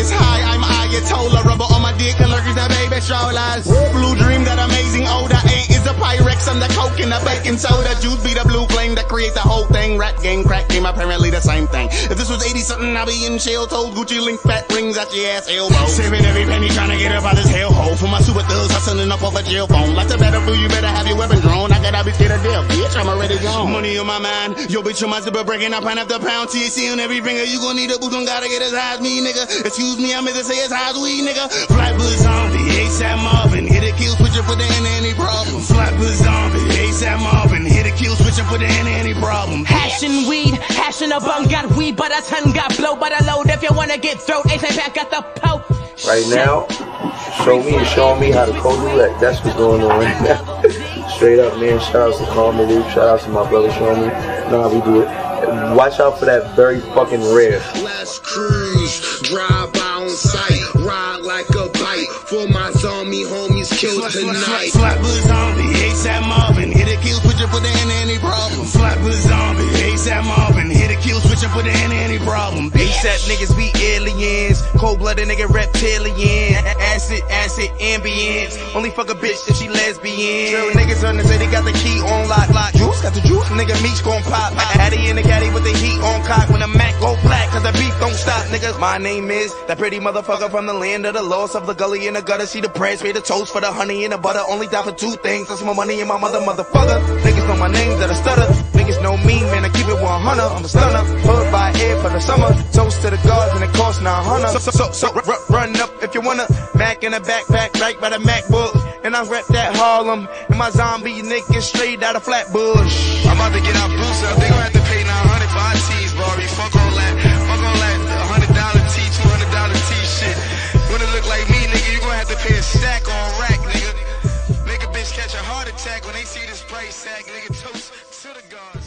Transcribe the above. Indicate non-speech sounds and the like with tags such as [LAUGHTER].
highest high. I'm Ayatollah. Rubber on my dick, allergic to baby strollers. Blue dream that amazing odor ain't is a Pyrex. I'm the coke and the baking soda. Juice be the blue create the whole thing. Rap game, crack game, apparently the same thing. If this was 80 something, I'll be in shell toes. Gucci link fat rings at your ass elbow. Saving every penny trying to get up out this hellhole. For my super thugs hustling up off a jail phone. Like the battlefield, you better have your weapon drawn. I gotta be scared of death, bitch. I'm already gone. Money on my mind. Yo, bitch, on my zipper breaking up pound after pound. THC on every finger. You gon' need a boost, don't gotta get as high as me, nigga. Excuse me, I meant to say as high as we, nigga. Flatbush zombie, a kill switch up with the end of any problem. Hashing weed, hashing a bun, got weed, but a ton got blow, but a load. If you wanna get throat, ASAP back at the po. Right now, show me and show me how to code roulette. That's what's going on right now. [LAUGHS] Straight up, man. Shout out to Carl Malouf. Shout out to my brother Shomi. Know how we do it. Watch out for that very fucking rare. Let's cruise, drive by on sight, ride like a bite. For my zombie homies killed tonight. Switch with the any problem. ASAP niggas be aliens, cold blooded nigga reptilian, acid, acid, ambience. Only fuck a bitch if she lesbian. Real niggas on the say they got the key on lock, lock. Juice got the juice, nigga meat gon' pop. Addy in the caddy with the heat on cock when the Mac go black, cause the beef don't stop, nigga. My name is that pretty motherfucker from the land of the lost of the gully in the gutter. See the prayers, pay the toast for the honey and the butter. Only die for two things, that's my money and my mother, motherfucker. Niggas know my name that I stutter hunter. I'm a stunner, Hood By Air for the summer. Toast to the guards and it costs 900. So, so, so, so run up if you wanna. Mac in a backpack, right by the MacBook. And I rep that Harlem. And my zombie nigga straight out of Flatbush. I'm about to get out boots cell. They gon' have to pay 900 for our tees, Barbie. Fuck all that. Fuck all that. $100 T, $200 T shit. When it look like me, nigga, you gon' have to pay a stack on rack, nigga. Nigga, bitch, catch a heart attack when they see this price tag, nigga, toast to the gods.